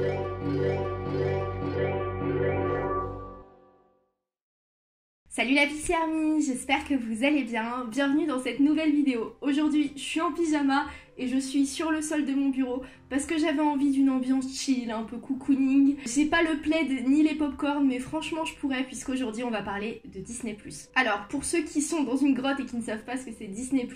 Thank you. Salut la vie Army, j'espère que vous allez bien. Bienvenue dans cette nouvelle vidéo. Aujourd'hui, je suis en pyjama et je suis sur le sol de mon bureau parce que j'avais envie d'une ambiance chill, un peu cocooning. J'ai pas le plaid ni les popcorn, mais franchement, je pourrais puisqu'aujourd'hui, on va parler de Disney+. Alors, pour ceux qui sont dans une grotte et qui ne savent pas ce que c'est Disney+,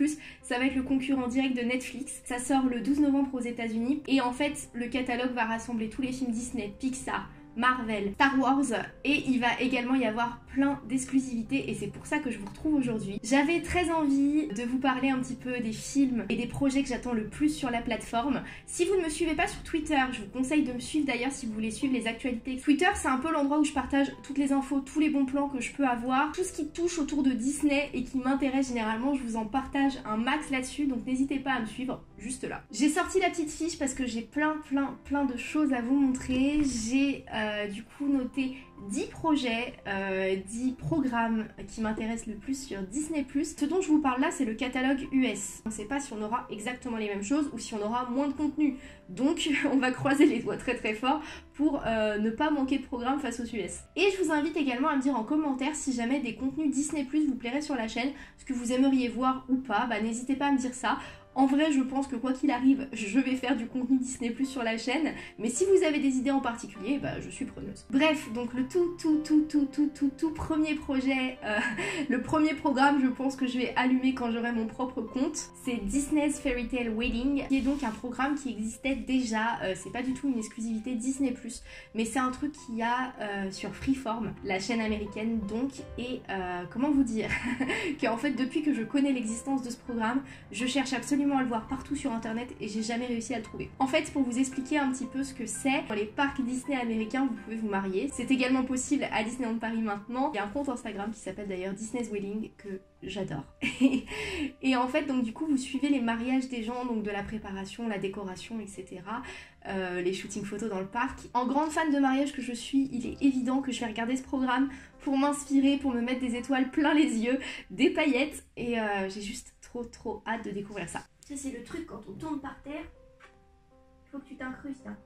ça va être le concurrent direct de Netflix. Ça sort le 12 novembre aux États-Unis et en fait, le catalogue va rassembler tous les films Disney, Pixar, Marvel, Star Wars et il va également y avoir plein d'exclusivités et c'est pour ça que je vous retrouve aujourd'hui. J'avais très envie de vous parler un petit peu des films et des projets que j'attends le plus sur la plateforme. Si vous ne me suivez pas sur Twitter, je vous conseille de me suivre d'ailleurs si vous voulez suivre les actualités. Twitter c'est un peu l'endroit où je partage toutes les infos, tous les bons plans que je peux avoir, tout ce qui touche autour de Disney et qui m'intéresse généralement, je vous en partage un max là-dessus donc n'hésitez pas à me suivre juste là. J'ai sorti la petite fiche parce que j'ai plein plein plein de choses à vous montrer. J'ai euh, du coup noté 10 projets, 10 euh, programmes qui m'intéressent le plus sur Disney+. Ce dont je vous parle là, c'est le catalogue US. On ne sait pas si on aura exactement les mêmes choses ou si on aura moins de contenu. Donc on va croiser les doigts très très fort pour euh, ne pas manquer de programmes face aux US. Et je vous invite également à me dire en commentaire si jamais des contenus Disney+, vous plairaient sur la chaîne, ce que vous aimeriez voir ou pas, bah n'hésitez pas à me dire ça. En vrai, je pense que quoi qu'il arrive, je vais faire du contenu Disney Plus sur la chaîne, mais si vous avez des idées en particulier, bah je suis preneuse. Bref, donc le tout, tout, tout, tout, tout, tout, tout premier projet, euh, le premier programme, je pense que je vais allumer quand j'aurai mon propre compte, c'est Disney's Fairy Tale Wedding, qui est donc un programme qui existait déjà, euh, c'est pas du tout une exclusivité Disney Plus, mais c'est un truc qu'il y a euh, sur Freeform, la chaîne américaine donc, et comment vous dire, qu'en fait depuis que je connais l'existence de ce programme, je cherche absolument à le voir partout sur internet et j'ai jamais réussi à le trouver. En fait, pour vous expliquer un petit peu ce que c'est, dans les parcs Disney américains, vous pouvez vous marier. C'est également possible à Disneyland Paris maintenant. Il y a un compte Instagram qui s'appelle d'ailleurs Disney's Wedding que j'adore. et en fait, donc du coup, vous suivez les mariages des gens, donc de la préparation, la décoration, etc. Euh, les shootings photos dans le parc. En grande fan de mariage que je suis, il est évident que je vais regarder ce programme pour m'inspirer, pour me mettre des étoiles plein les yeux, des paillettes, et euh, j'ai juste trop trop hâte de découvrir ça. Ça, c'est le truc quand on tourne par terre. Il faut que tu t'incrustes. Hein.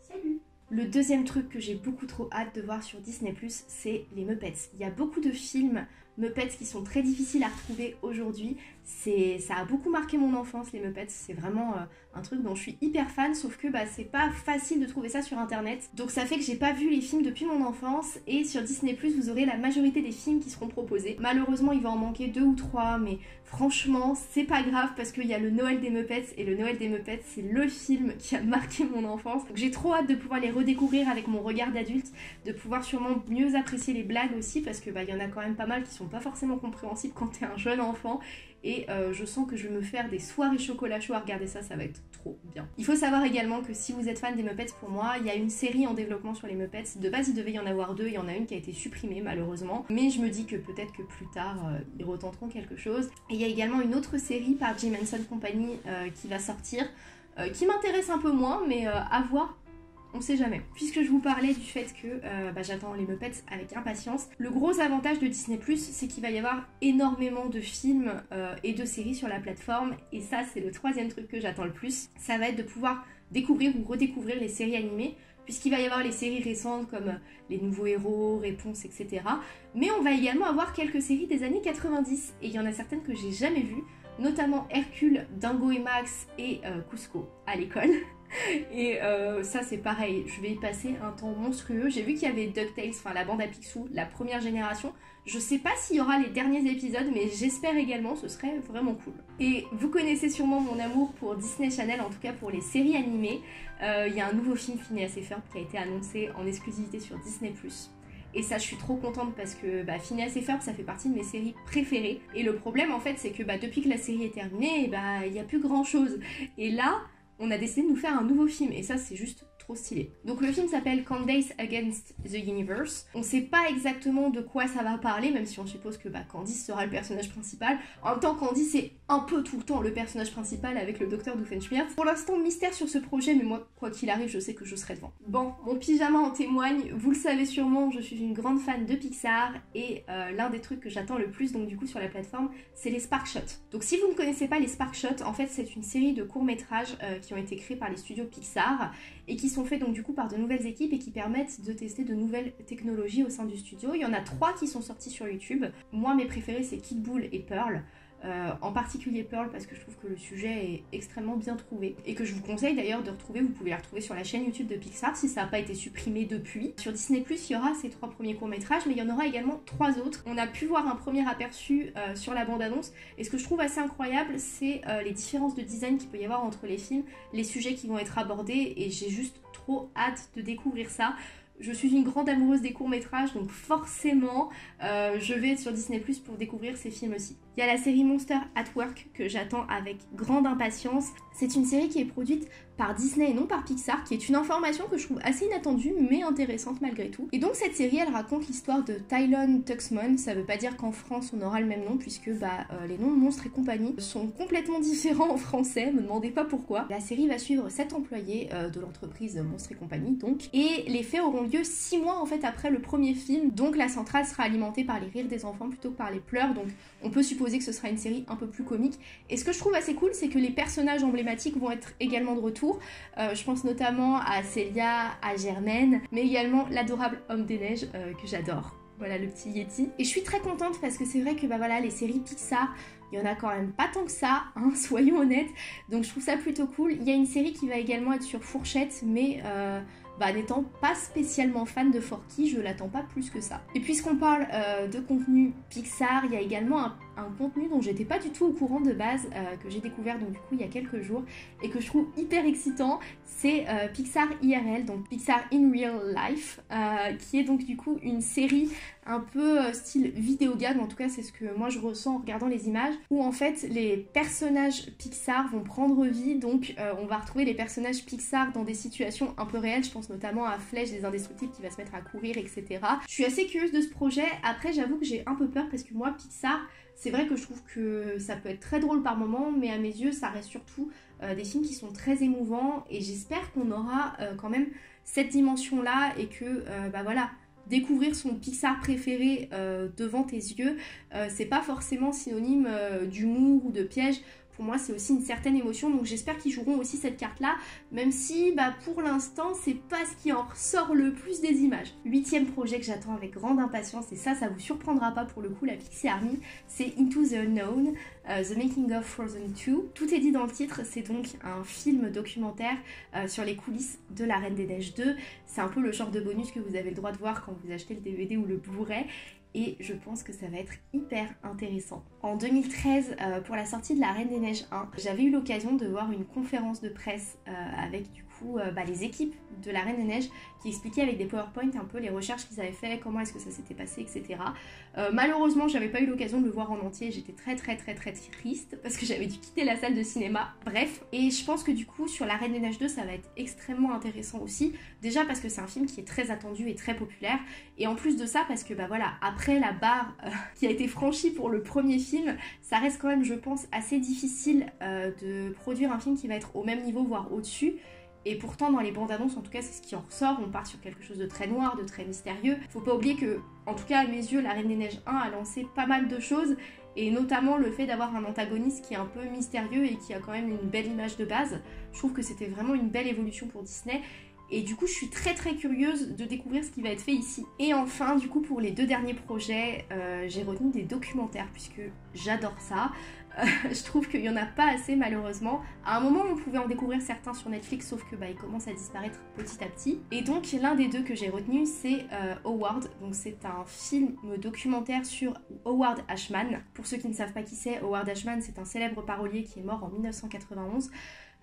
Salut le deuxième truc que j'ai beaucoup trop hâte de voir sur Disney+, c'est les Muppets. Il y a beaucoup de films Muppets qui sont très difficiles à retrouver aujourd'hui. Ça a beaucoup marqué mon enfance, les Muppets. C'est vraiment euh, un truc dont je suis hyper fan, sauf que bah, c'est pas facile de trouver ça sur internet. Donc ça fait que j'ai pas vu les films depuis mon enfance. Et sur Disney, vous aurez la majorité des films qui seront proposés. Malheureusement, il va en manquer deux ou trois, mais franchement, c'est pas grave parce qu'il y a le Noël des Muppets. Et le Noël des Muppets, c'est le film qui a marqué mon enfance. Donc j'ai trop hâte de pouvoir les redécouvrir avec mon regard d'adulte, de pouvoir sûrement mieux apprécier les blagues aussi, parce que bah, y en a quand même pas mal qui sont pas forcément compréhensible quand t'es un jeune enfant. Et euh, je sens que je vais me faire des soirées chocolat chaud à regarder ça, ça va être trop bien. Il faut savoir également que si vous êtes fan des Muppets, pour moi, il y a une série en développement sur les Muppets. De base, il devait y en avoir deux, il y en a une qui a été supprimée malheureusement. Mais je me dis que peut-être que plus tard, euh, ils retenteront quelque chose. Et il y a également une autre série par Jim Henson Company euh, qui va sortir. qui m'intéresse un peu moins, mais à voir on sait jamais. Puisque je vous parlais du fait que euh, bah, j'attends les Muppets avec impatience, le gros avantage de Disney c'est qu'il va y avoir énormément de films euh, et de séries sur la plateforme, et ça c'est le troisième truc que j'attends le plus, ça va être de pouvoir découvrir ou redécouvrir les séries animées, puisqu'il va y avoir les séries récentes comme euh, Les Nouveaux Héros, Réponse, etc. Mais on va également avoir quelques séries des années 90, et il y en a certaines que j'ai jamais vues, notamment Hercule, Dingo et Max et Cusco à l'école. Et euh, ça c'est pareil, je vais y passer un temps monstrueux. J'ai vu qu'il y avait DuckTales, enfin la bande à Picsou, la première génération. Je sais pas s'il y aura les derniers épisodes, mais j'espère également, ce serait vraiment cool. Et vous connaissez sûrement mon amour pour Disney Channel, en tout cas pour les séries animées. Euh, il y a un nouveau film Phineas et Ferb qui a été annoncé en exclusivité sur Disney+. Et ça, je suis trop contente parce que bah, Phineas et Ferb, ça fait partie de mes séries préférées. Et le problème, en fait, c'est que bah, depuis que la série est terminée, bah, il n'y a plus grand chose. Et là, on a décidé de nous faire un nouveau film. Et ça c'est juste Donc le film s'appelle Candace Against the Universe. On sait pas exactement de quoi ça va parler, même si on suppose que bah, Candice sera le personnage principal. En même temps, Candice est un peu tout le temps le personnage principal avec le docteur Doofenshmirtz. Pour l'instant, mystère sur ce projet, mais moi, quoi qu'il arrive, je sais que je serai devant. Bon, mon pyjama en témoigne. Vous le savez sûrement, je suis une grande fan de Pixar et euh, l'un des trucs que j'attends le plus, donc du coup sur la plateforme, c'est les Spark Shots. Donc si vous ne connaissez pas les Spark Shots, en fait, c'est une série de courts métrages euh, qui ont été créés par les studios Pixar et qui sont faits donc du coup par de nouvelles équipes et qui permettent de tester de nouvelles technologies au sein du studio. Il y en a trois qui sont sortis sur YouTube. Moi, mes préférés, c'est Kid Bull et Pearl. Euh, en particulier Pearl parce que je trouve que le sujet est extrêmement bien trouvé et que je vous conseille d'ailleurs de retrouver, vous pouvez la retrouver sur la chaîne YouTube de Pixar si ça n'a pas été supprimé depuis. Sur Disney il y aura ces trois premiers courts-métrages, mais il y en aura également trois autres. On a pu voir un premier aperçu euh, sur la bande-annonce et ce que je trouve assez incroyable, c'est euh, les différences de design qu'il peut y avoir entre les films, les sujets qui vont être abordés et j'ai juste trop hâte de découvrir ça. Je suis une grande amoureuse des courts-métrages, donc forcément, je vais sur Disney Plus pour découvrir ces films aussi. Il y a la série Monster at Work que j'attends avec grande impatience. C'est une série qui est produite par Disney et non par Pixar, qui est une information que je trouve assez inattendue mais intéressante malgré tout. Et donc cette série, elle raconte l'histoire de Tylon Tuxmon. Ça veut pas dire qu'en France on aura le même nom puisque bah, euh, les noms de monstres et compagnie sont complètement différents en français. Me demandez pas pourquoi. La série va suivre sept employés euh, de l'entreprise Monstres et compagnie donc, et les faits lieu six mois en fait après le premier film. Donc la centrale sera alimentée par les rires des enfants plutôt que par les pleurs. Donc on peut supposer que ce sera une série un peu plus comique. Et ce que je trouve assez cool, c'est que les personnages emblématiques vont être également de retour. Euh, je pense notamment à Célia, à Germaine, mais également l'adorable Homme des Neiges euh, que j'adore. Voilà le petit Yeti. Et je suis très contente parce que c'est vrai que bah voilà, les séries Pixar, il y en a quand même pas tant que ça, hein, soyons honnêtes. Donc je trouve ça plutôt cool. Il y a une série qui va également être sur Fourchette, mais euh, bah, n'étant pas spécialement fan de Forky, je l'attends pas plus que ça. Et puisqu'on parle de contenu Pixar, il y a également un un contenu dont j'étais pas du tout au courant de base, euh, que j'ai découvert donc du coup il y a quelques jours et que je trouve hyper excitant, c'est euh, Pixar IRL, donc Pixar in Real Life, euh, qui est donc du coup une série un peu style vidéo game, en tout cas c'est ce que moi je ressens en regardant les images, où en fait les personnages Pixar vont prendre vie, donc on va retrouver les personnages Pixar dans des situations un peu réelles, je pense notamment à Flèche des Indestructibles qui va se mettre à courir, etc. Je suis assez curieuse de ce projet, après j'avoue que j'ai un peu peur parce que moi Pixar c'est vrai que je trouve que ça peut être très drôle par moment, mais à mes yeux, ça reste surtout euh, des films qui sont très émouvants et j'espère qu'on aura euh, quand même cette dimension-là et que, euh, bah voilà, découvrir son Pixar préféré devant tes yeux, c'est pas forcément synonyme d'humour ou de piège pour moi, c'est aussi une certaine émotion. Donc j'espère qu'ils joueront aussi cette carte-là, même si bah, pour l'instant, c'est pas ce qui en ressort le plus des images. Huitième projet que j'attends avec grande impatience, et ça, ça vous surprendra pas pour le coup, la Pixie Army, c'est Into the Unknown, euh, The Making of Frozen 2. Tout est dit dans le titre, c'est donc un film documentaire euh, sur les coulisses de La Reine des Neiges 2. C'est un peu le genre de bonus que vous avez le droit de voir quand vous achetez le DVD ou le Blu-ray et je pense que ça va être hyper intéressant. En 2013, euh, pour la sortie de La Reine des Neiges 1, j'avais eu l'occasion de voir une conférence de presse euh, avec du coup euh, bah, les équipes de La Reine des Neiges qui expliquaient avec des PowerPoint un peu les recherches qu'ils avaient fait, comment est-ce que ça s'était passé, etc. malheureusement, j'avais pas eu l'occasion de le voir en entier, j'étais très très très très triste parce que j'avais dû quitter la salle de cinéma. Bref, et je pense que du coup sur La Reine des Neiges 2, ça va être extrêmement intéressant aussi. Déjà parce que c'est un film qui est très attendu et très populaire, et en plus de ça parce que bah voilà, après la barre euh, qui a été franchie pour le premier film, ça reste quand même, je pense, assez difficile euh, de produire un film qui va être au même niveau, voire au-dessus. Et pourtant, dans les bandes annonces, en tout cas, c'est ce qui en ressort. On part sur quelque chose de très noir, de très mystérieux. Faut pas oublier que, en tout cas, à mes yeux, La Reine des Neiges 1 a lancé pas mal de choses. Et notamment le fait d'avoir un antagoniste qui est un peu mystérieux et qui a quand même une belle image de base. Je trouve que c'était vraiment une belle évolution pour Disney. Et du coup, je suis très très curieuse de découvrir ce qui va être fait ici. Et enfin, du coup, pour les deux derniers projets, euh, j'ai retenu des documentaires puisque j'adore ça. Je trouve qu'il n'y en a pas assez malheureusement. À un moment, on pouvait en découvrir certains sur Netflix, sauf que bah, ils commencent à disparaître petit à petit. Et donc, l'un des deux que j'ai retenu, c'est euh, Howard. Donc, c'est un film documentaire sur Howard Ashman. Pour ceux qui ne savent pas qui c'est, Howard Ashman, c'est un célèbre parolier qui est mort en 1991.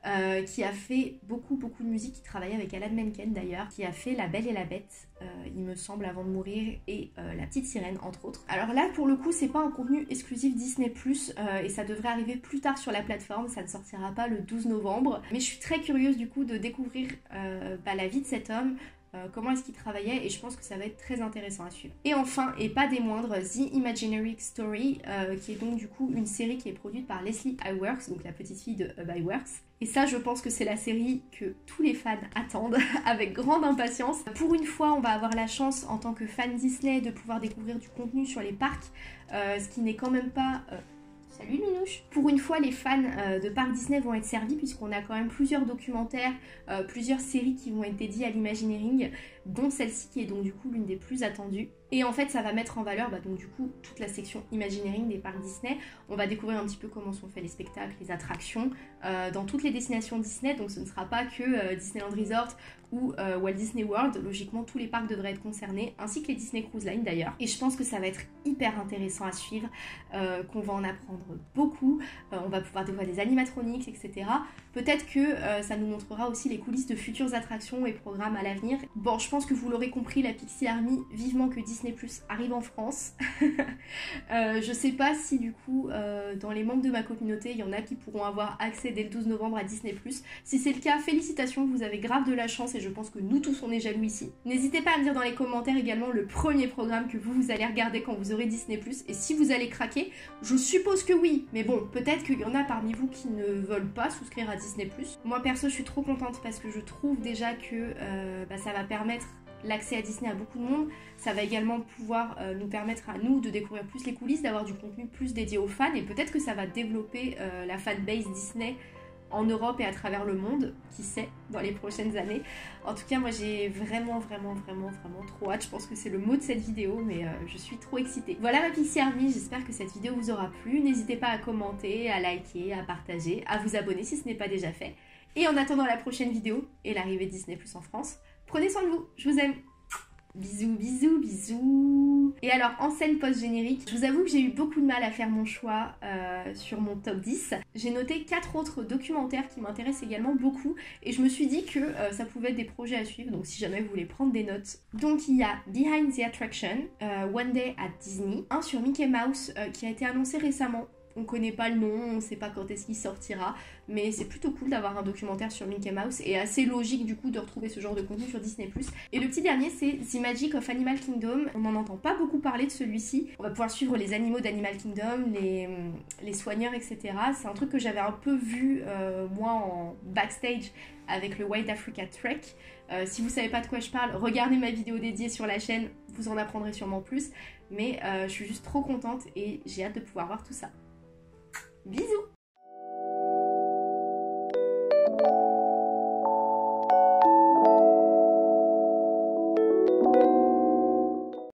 Euh, qui a fait beaucoup beaucoup de musique, qui travaillait avec Alan Menken d'ailleurs, qui a fait La Belle et la Bête, euh, il me semble, avant de mourir, et euh, La Petite Sirène, entre autres. Alors là, pour le coup, c'est pas un contenu exclusif Disney ⁇ et ça devrait arriver plus tard sur la plateforme, ça ne sortira pas le 12 novembre, mais je suis très curieuse du coup de découvrir bah, la vie de cet homme, euh, comment est-ce qu'il travaillait et je pense que ça va être très intéressant à suivre. Et enfin, et pas des moindres, The Imaginary Story, euh, qui est donc du coup une série qui est produite par Leslie Iwerks, donc la petite fille de Hub Iwerks. Et ça, je pense que c'est la série que tous les fans attendent avec grande impatience. Pour une fois, on va avoir la chance en tant que fan Disney de pouvoir découvrir du contenu sur les parcs, euh, ce qui n'est quand même pas Salut Minouche Pour une fois, les fans euh, de Parc Disney vont être servis puisqu'on a quand même plusieurs documentaires, euh, plusieurs séries qui vont être dédiées à l'Imagineering, dont celle-ci qui est donc du coup l'une des plus attendues. Et en fait, ça va mettre en valeur bah, donc du coup toute la section Imagineering des parcs Disney. On va découvrir un petit peu comment sont faits les spectacles, les attractions euh, dans toutes les destinations Disney. Donc ce ne sera pas que Disneyland Resort ou Walt Disney World. Logiquement, tous les parcs devraient être concernés, ainsi que les Disney Cruise Line d'ailleurs. Et je pense que ça va être hyper intéressant à suivre, qu'on va en apprendre beaucoup. Euh, on va pouvoir dévoiler des animatronics, etc. Peut-être que euh, ça nous montrera aussi les coulisses de futures attractions et programmes à l'avenir. Bon, pense que vous l'aurez compris, la Pixie Army, vivement que Disney Plus arrive en France. euh, je sais pas si du coup, euh, dans les membres de ma communauté, il y en a qui pourront avoir accès dès le 12 novembre à Disney Plus. Si c'est le cas, félicitations, vous avez grave de la chance et je pense que nous tous on est jaloux ici. N'hésitez pas à me dire dans les commentaires également le premier programme que vous, vous allez regarder quand vous aurez Disney Plus et si vous allez craquer, je suppose que oui, mais bon, peut-être qu'il y en a parmi vous qui ne veulent pas souscrire à Disney+. Moi perso, je suis trop contente parce que je trouve déjà que euh, bah, ça va permettre l'accès à Disney à beaucoup de monde. Ça va également pouvoir euh, nous permettre à nous de découvrir plus les coulisses, d'avoir du contenu plus dédié aux fans et peut-être que ça va développer euh, la fanbase Disney en Europe et à travers le monde, qui sait, dans les prochaines années. En tout cas, moi j'ai vraiment, vraiment, vraiment, vraiment trop hâte. Je pense que c'est le mot de cette vidéo, mais euh, je suis trop excitée. Voilà ma Pixie Army, j'espère que cette vidéo vous aura plu. N'hésitez pas à commenter, à liker, à partager, à vous abonner si ce n'est pas déjà fait. Et en attendant la prochaine vidéo et l'arrivée Disney Plus en France, prenez soin de vous, je vous aime Bisous, bisous, bisous. Et alors, en scène post-générique, je vous avoue que j'ai eu beaucoup de mal à faire mon choix euh, sur mon top 10. J'ai noté quatre autres documentaires qui m'intéressent également beaucoup et je me suis dit que euh, ça pouvait être des projets à suivre, donc si jamais vous voulez prendre des notes. Donc il y a Behind the Attraction, euh, One Day at Disney, un sur Mickey Mouse qui a été annoncé récemment on connaît pas le nom, on sait pas quand est-ce qu'il sortira, mais c'est plutôt cool d'avoir un documentaire sur Mickey Mouse et assez logique du coup de retrouver ce genre de contenu sur Disney+. Et le petit dernier c'est The Magic of Animal Kingdom, on n'en entend pas beaucoup parler de celui-ci, on va pouvoir suivre les animaux d'Animal Kingdom, les, les soigneurs, etc. C'est un truc que j'avais un peu vu euh, moi en backstage avec le Wild Africa Trek. Euh, si vous savez pas de quoi je parle, regardez ma vidéo dédiée sur la chaîne, vous en apprendrez sûrement plus. Mais euh, je suis juste trop contente et j'ai hâte de pouvoir voir tout ça. Bisous